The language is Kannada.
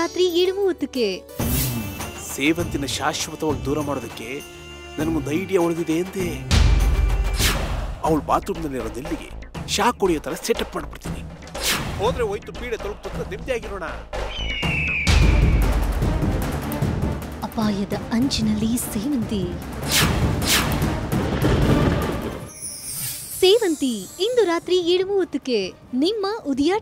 ರಾತ್ರಿ ಏಳು ಸೇವಂತಿನ ಶಾಶ್ವತವಾಗಿ ದೂರ ಮಾಡೋದಕ್ಕೆ ನನಗೊಂದು ಐಡಿಯಾ ಉಳಿದಿದೆ ಎಂದೆ ಅವಳು ಬಾತ್ರೂಮ್ನಲ್ಲಿ ಇರೋದೆಲ್ಲಿಗೆ ಶಾಕ್ ಹೊಡೆಯೋ ಥರ ಸೆಟಪ್ ಮಾಡ್ಬಿಡ್ತೀನಿ. ಹೋದ್ರೆ ಹೋಯ್ತು ಪೀಡೆ ತೊಲಗ್ತಕ್ಕ ನೆಮ್ಮದಿ ಆಗಿರೋಣ ಅಪಾಯದ ಅಂಚಿನಲ್ಲಿ ಸೇವಂತಿ. ಸೇವಂತಿ ಇಂದು ರಾತ್ರಿ ಏಳು ಮೂವತ್ತಕ್ಕೆ ನಿಮ್ಮ ಉದಯ